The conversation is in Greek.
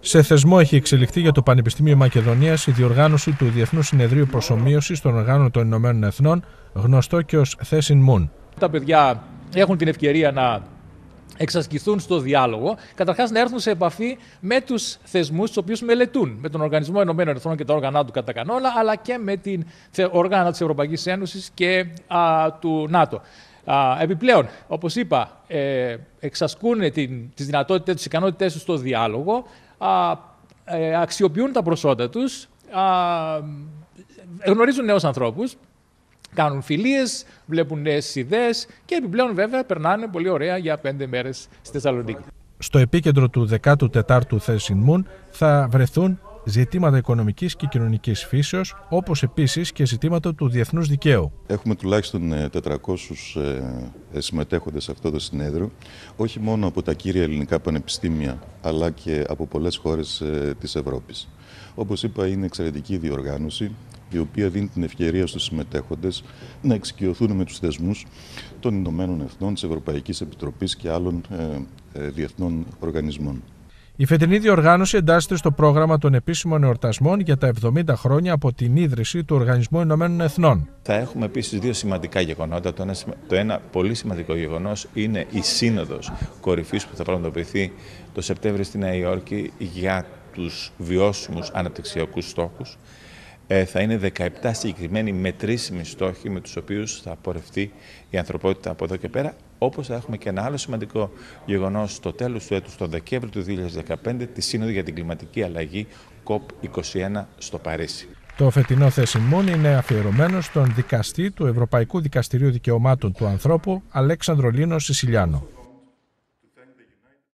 Σε θεσμό έχει εξελιχθεί για το Πανεπιστήμιο Μακεδονίας η διοργάνωση του Διεθνούς Συνεδρίου Προσωμείωσης των Οργάνων των Ηνωμένων Εθνών, γνωστό και ως Θέσιν Μουν. Τα παιδιά έχουν την ευκαιρία να εξασκηθούν στο διάλογο, καταρχάς να έρθουν σε επαφή με τους θεσμούς τους οποίους μελετούν, με τον Οργανισμό Ενωμένων Εθνών και τα όργανα του κατά κανόνα, αλλά και με την όργανα της Ευρωπαϊκής Ένωσης και α, του ΝΑΤΟ. Α, επιπλέον, όπως είπα, ε, εξασκούν την, τις δυνατότητες, τις ικανότητες τους στο διάλογο, α, ε, αξιοποιούν τα προσόντα τους, α, γνωρίζουν νέους ανθρώπους, κάνουν φιλίες, βλέπουν νέες ιδέες και επιπλέον βέβαια περνάνε πολύ ωραία για πέντε μέρες στη Θεσσαλονίκη. Στο επίκεντρο του 14ου Θέσιν Μουν θα βρεθούν ζητήματα οικονομικής και κοινωνικής φύσεως, όπως επίσης και ζητήματα του διεθνούς δικαίου. Έχουμε τουλάχιστον 400 ε, συμμετέχοντες σε αυτό το συνέδριο, όχι μόνο από τα κύρια ελληνικά πανεπιστήμια, αλλά και από πολλές χώρες ε, της Ευρώπης. Όπως είπα, είναι εξαιρετική διοργάνωση, η οποία δίνει την ευκαιρία στους συμμετέχοντες να εξοικειωθούν με τους θεσμούς των Ηνωμένων Εθνών, της Ευρωπαϊκής Επιτροπής και άλλων ε, διεθνών οργανισμών. Η φετινή διοργάνωση εντάσσεται στο πρόγραμμα των επίσημων εορτασμών για τα 70 χρόνια από την ίδρυση του Οργανισμού Ηνωμένων Εθνών. Θα έχουμε επίσης δύο σημαντικά γεγονότα. Το ένα, το ένα πολύ σημαντικό γεγονός είναι η Σύνοδος Κορυφής που θα πραγματοποιηθεί το Σεπτέμβριο στη Νέα Υόρκη για τους βιώσιμους αναπτυξιακούς στόχους. Ε, θα είναι 17 συγκεκριμένοι μετρήσιμοι στόχοι με τους οποίους θα πορευτεί η ανθρωπότητα από εδώ και πέρα, όπως θα έχουμε και ένα άλλο σημαντικό γεγονός στο τέλος του έτους, τον Δεκέμβριο του 2015, τη Σύνοδο για την Κλιματική Αλλαγή COP21 στο Παρίσι. Το φετινό θεσιμόν είναι αφιερωμένο στον δικαστή του Ευρωπαϊκού Δικαστηρίου Δικαιωμάτων του Ανθρώπου, Αλέξανδρο Λίνο Σισιλιάνο.